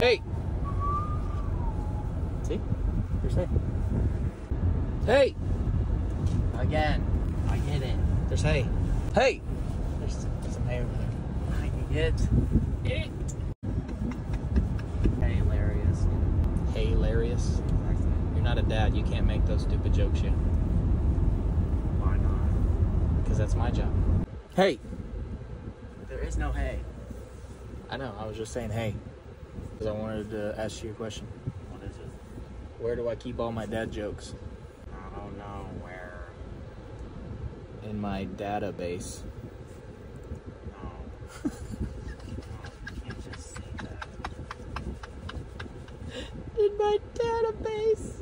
Hey! See? There's hay. Hey! Again. I get it. There's hay. Hey! There's, there's some hay over there. I get it. Hey, hilarious. Hey, hilarious. You're not a dad. You can't make those stupid jokes yet. Why not? Because that's my job. Hey! There is no hay. I know. I was just saying hey. Because I wanted to ask you a question. What is it? Where do I keep all my dad jokes? I don't know where. In my database. No. no. You can't just say that. In my database.